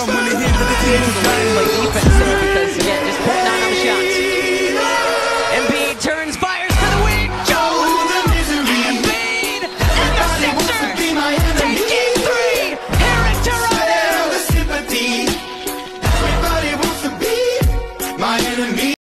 from when they hear the team like defense because, again, just putting on no shots. Embiid turns, fires for the win. Embiid, three. Sympathy. Everybody wants to be my enemy.